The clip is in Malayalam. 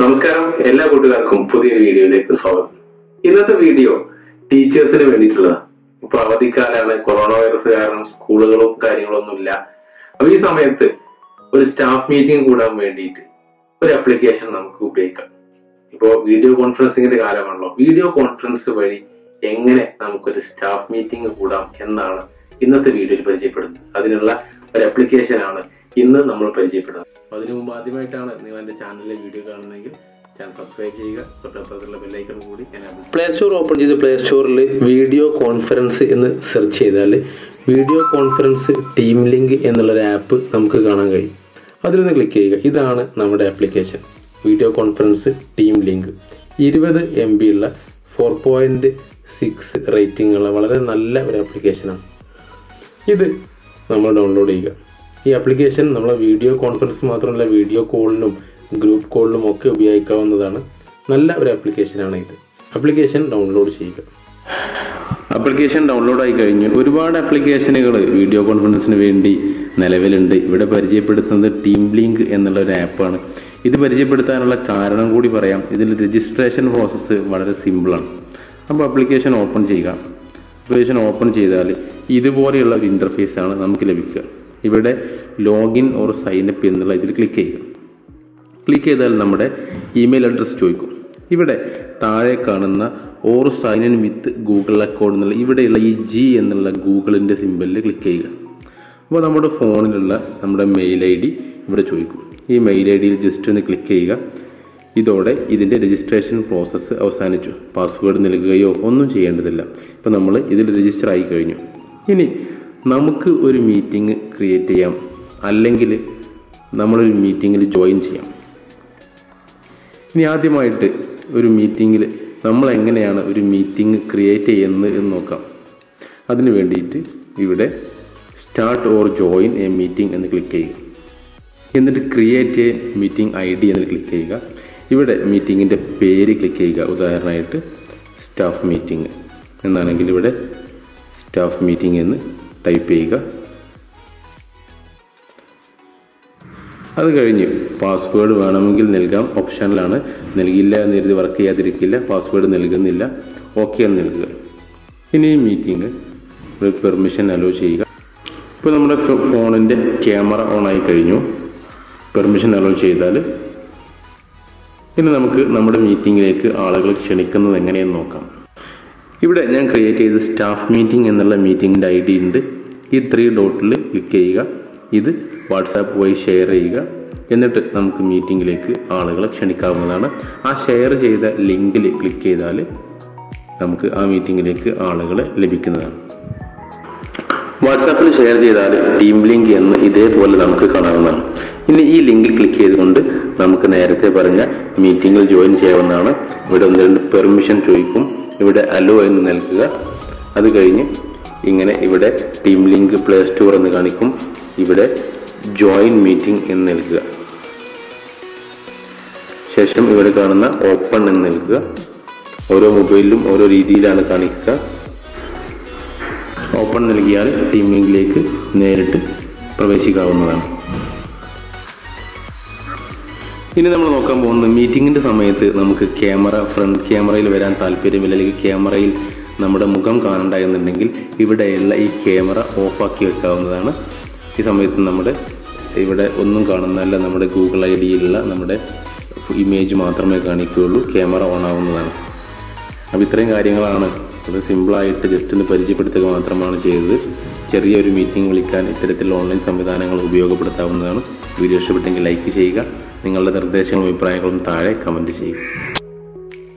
നമസ്കാരം എല്ലാ കൂട്ടുകാർക്കും പുതിയൊരു വീഡിയോയിലേക്ക് സ്വാഗതം. ഇന്നത്തെ വീഡിയോ ടീച്ചേഴ്സിന് വേണ്ടിയിട്ടുള്ളതാണ് ഇപ്പൊ അവധിക്കാലാണ് കൊറോണ വൈറസ് കാരണം സ്കൂളുകളും കാര്യങ്ങളൊന്നും ഇല്ല. അപ്പൊ ഈ സമയത്ത് ഒരു സ്റ്റാഫ് മീറ്റിംഗ് കൂടാൻ വേണ്ടിയിട്ട് ഒരു ആപ്ലിക്കേഷൻ നമുക്ക് ഉപയോഗിക്കാം. ഇപ്പോൾ വീഡിയോ കോൺഫറൻസിങ്ങിന്റെ കാലമാണല്ലോ. വീഡിയോ കോൺഫറൻസ് വഴി എങ്ങനെ നമുക്കൊരു സ്റ്റാഫ് മീറ്റിംഗ് കൂടാം എന്നാണ് ഇന്നത്തെ വീഡിയോയിൽ പരിചയപ്പെടുന്നത്. അതിനുള്ള ഒരു ആപ്ലിക്കേഷൻ ആണ് ഇന്ന് നമ്മൾ പരിചയപ്പെടുക അപ്പോൾ അതിനു മുമ്പ് ആദ്യമായിട്ടാണ് നിങ്ങൾ എന്റെ ചാനലിലെ വീഡിയോ കാണുന്നതെങ്കിൽ ചാനൽ സബ്സ്ക്രൈബ് ചെയ്യുക തൊട്ടപ്പുറത്തുള്ള കൂടി പ്ലേ സ്റ്റോർ ഓപ്പൺ ചെയ്ത് പ്ലേ സ്റ്റോറിൽ വീഡിയോ കോൺഫറൻസ് എന്ന് സെർച്ച് ചെയ്താൽ വീഡിയോ കോൺഫറൻസ് ടീം ലിങ്ക് എന്നുള്ളൊരു ആപ്പ് നമുക്ക് കാണാൻ കഴിയും. അതിലൊന്ന് ക്ലിക്ക് ചെയ്യുക. ഇതാണ് നമ്മുടെ application video conference team link ഇരുപത് എം ബി ഉള്ള ഫോർ പോയിന്റ് സിക്സ് റേറ്റിംഗ് ഉള്ള വളരെ നല്ല ഒരു ആപ്ലിക്കേഷനാണ് ഇത് നമ്മൾ ഡൗൺലോഡ് ചെയ്യുക. ഈ ആപ്ലിക്കേഷൻ നമ്മളെ വീഡിയോ കോൺഫറൻസ് മാത്രമല്ല വീഡിയോ കോളിനും ഗ്രൂപ്പ് കോളിനും ഒക്കെ ഉപയോഗിക്കാവുന്നതാണ്. നല്ല ഒരു ആപ്ലിക്കേഷനാണ് ഇത്. ആപ്ലിക്കേഷൻ ഡൗൺലോഡ് ചെയ്യുക. ആപ്ലിക്കേഷൻ ഡൗൺലോഡ് ആയി കഴിഞ്ഞു ഒരുപാട് ആപ്ലിക്കേഷനുകൾ വീഡിയോ കോൺഫറൻസിന് വേണ്ടി നിലവിലുണ്ട്. ഇവിടെ പരിചയപ്പെടുത്തുന്നത് ടീം ലിങ്ക് എന്നുള്ള ഒരു ആപ്പാണ് ഇത് പരിചയപ്പെടുത്താനുള്ള കാരണം കൂടി പറയാം. ഇതിൽ രജിസ്ട്രേഷൻ പ്രോസസ്സ് വളരെ സിമ്പിളാണ് അപ്പോൾ ആപ്ലിക്കേഷൻ ഓപ്പൺ ചെയ്യുക. ആപ്ലിക്കേഷൻ ഓപ്പൺ ചെയ്താൽ ഇതുപോലെയുള്ള ഒരു ഇന്റർഫേസ് ആണ് നമുക്ക് ലഭിക്കുക. ഇവിടെ ലോഗിൻ ഓർ സൈനപ്പ് എന്നുള്ള ഇതിൽ ക്ലിക്ക് ചെയ്യുക. ക്ലിക്ക് ചെയ്താൽ നമ്മുടെ ഇമെയിൽ അഡ്രസ്സ് ചോദിക്കും. ഇവിടെ താഴെ കാണുന്ന or sign in with Google account എന്നുള്ള ഇവിടെയുള്ള ഈ ജി എന്നുള്ള ഗൂഗിളിന്റെ സിമ്പലിൽ ക്ലിക്ക് ചെയ്യുക. അപ്പോൾ നമ്മുടെ ഫോണിലുള്ള നമ്മുടെ മെയിൽ ഐ ഡി ഇവിടെ ചോദിക്കും. ഈ മെയിൽ ഐ ഡിയിൽ ജസ്റ്റ് ഒന്ന് ക്ലിക്ക് ചെയ്യുക. ഇതോടെ ഇതിന്റെ രജിസ്ട്രേഷൻ പ്രോസസ്സ് അവസാനിച്ചു. പാസ്വേഡ് നൽകുകയോ ഒന്നും ചെയ്യേണ്ടതില്ല. ഇപ്പോൾ നമ്മൾ ഇതിൽ രജിസ്റ്റർ ആയി കഴിഞ്ഞു. ഇനി നമുക്ക് ഒരു മീറ്റിംഗ് ക്രിയേറ്റ് ചെയ്യാം. അല്ലെങ്കിൽ നമ്മളൊരു മീറ്റിങ്ങിൽ ജോയിൻ ചെയ്യാം. ഇനി ആദ്യമായിട്ട് ഒരു മീറ്റിങ്ങിൽ നമ്മൾ എങ്ങനെയാണ് ഒരു മീറ്റിംഗ് ക്രിയേറ്റ് ചെയ്യുന്നത് എന്ന് നോക്കാം. അതിന് വേണ്ടിയിട്ട് ഇവിടെ start or join a meeting എന്ന് ക്ലിക്ക് ചെയ്യുക. എന്നിട്ട് create a meeting I D എന്ന് ക്ലിക്ക് ചെയ്യുക. ഇവിടെ മീറ്റിങ്ങിന്റെ പേര് ക്ലിക്ക് ചെയ്യുക. ഉദാഹരണമായിട്ട് സ്റ്റാഫ് മീറ്റിംഗ് എന്നാണെങ്കിൽ ഇവിടെ സ്റ്റാഫ് മീറ്റിംഗ് എന്ന് ടൈപ്പ് ചെയ്യുക. അത് കഴിഞ്ഞ് പാസ്വേഡ് വേണമെങ്കിൽ നൽകാം. ഓപ്ഷനിലാണ്. നൽകില്ല എന്ന് കരുതി വർക്ക് ചെയ്യാതിരിക്കില്ല. പാസ്വേഡ് നൽകുന്നില്ല. ഓക്കെ എന്ന് നൽകുക. ഇനി മീറ്റിംഗ്. പെർമിഷൻ അലോ ചെയ്യുക. ഇപ്പോൾ നമ്മുടെ ഫോണിന്റെ ക്യാമറ ഓൺ ആയി കഴിഞ്ഞു. പെർമിഷൻ അലോ ചെയ്താൽ ഇനി നമുക്ക് നമ്മുടെ മീറ്റിങ്ങിലേക്ക് ആളുകൾ ക്ഷണിക്കുന്നത് എങ്ങനെയെന്ന് നോക്കാം. ഇവിടെ ഞാൻ ക്രിയേറ്റ് ചെയ്ത സ്റ്റാഫ് മീറ്റിംഗ് എന്നുള്ള മീറ്റിങ്ങിന്റെ ഐ ഡി ഉണ്ട്. ഈ ത്രീ ഡോട്ടിൽ ക്ലിക്ക് ചെയ്യുക. ഇത് വാട്സാപ്പ് വഴി ഷെയർ ചെയ്യുക. എന്നിട്ട് നമുക്ക് മീറ്റിങ്ങിലേക്ക് ആളുകളെ ക്ഷണിക്കാവുന്നതാണ്. ആ ഷെയർ ചെയ്ത ലിങ്കിൽ ക്ലിക്ക് ചെയ്താൽ നമുക്ക് ആ മീറ്റിങ്ങിലേക്ക് ആളുകളെ ലഭിക്കുന്നതാണ്. വാട്സാപ്പിൽ ഷെയർ ചെയ്താൽ ടീം ലിങ്ക് എന്ന് ഇതേപോലെ നമുക്ക് കാണാവുന്നതാണ്. ഇനി ഈ ലിങ്കിൽ ക്ലിക്ക് ചെയ്തുകൊണ്ട് നമുക്ക് നേരത്തെ പറഞ്ഞ മീറ്റിങ്ങിൽ ജോയിൻ ചെയ്യാവുന്നതാണ്. ഇവിടെ ഒന്ന് രണ്ട് പെർമിഷൻ ചോദിക്കും. ഇവിടെ അലോ എന്ന് നൽകുക. അത് കഴിഞ്ഞ് ഇങ്ങനെ ഇവിടെ ടീം ലിങ്ക് പ്ലേ സ്റ്റോർ എന്ന് കാണിക്കും. ഇവിടെ ജോയിൻ മീറ്റിംഗ് എന്ന് നൽകുക. ശേഷം ഇവിടെ കാണുന്ന ഓപ്പൺ എന്ന് നൽകുക. ഓരോ മൊബൈലിലും ഓരോ രീതിയിലാണ് കാണിക്കുക. ഓപ്പൺ നൽകിയാൽ ടീം ലിങ്കിലേക്ക് നേരിട്ട് പ്രവേശിക്കാവുന്നതാണ്. ഇനി നമ്മൾ നോക്കാൻ പോകുന്നത് മീറ്റിങ്ങിന്റെ സമയത്ത് നമുക്ക് ക്യാമറ ഫ്രണ്ട് ക്യാമറയിൽ വരാൻ താല്പര്യമില്ല അല്ലെങ്കിൽ ക്യാമറയിൽ നമ്മുടെ മുഖം കാണണ്ട എന്നുണ്ടെങ്കിൽ ഇവിടെയുള്ള ഈ ക്യാമറ ഓഫാക്കി വെക്കാവുന്നതാണ്. ഈ സമയത്ത് നമ്മുടെ ഇവിടെ ഒന്നും കാണുന്നതല്ല നമ്മുടെ ഗൂഗിൾ ഐ ഡിയിലുള്ള നമ്മുടെ ഇമേജ് മാത്രമേ കാണിക്കുകയുള്ളൂ ക്യാമറ ഓൺ ആവുന്നതാണ്. അപ്പോൾ ഇത്രയും കാര്യങ്ങളാണ്. അത് സിമ്പിളായിട്ട് ജസ്റ്റ് ഒന്ന് പരിചയപ്പെടുത്തുക മാത്രമാണ് ചെയ്തത്. ചെറിയൊരു മീറ്റിംഗ് വിളിക്കാൻ ഇത്തരത്തിലുള്ള ഓൺലൈൻ സംവിധാനങ്ങൾ ഉപയോഗപ്പെടുത്താവുന്നതാണ്. വീഡിയോ ഇഷ്ടപ്പെട്ടെങ്കിൽ ലൈക്ക് ചെയ്യുക. നിങ്ങളുടെ നിർദ്ദേശങ്ങളും അഭിപ്രായങ്ങളും താഴെ കമന്റ് ചെയ്യുക.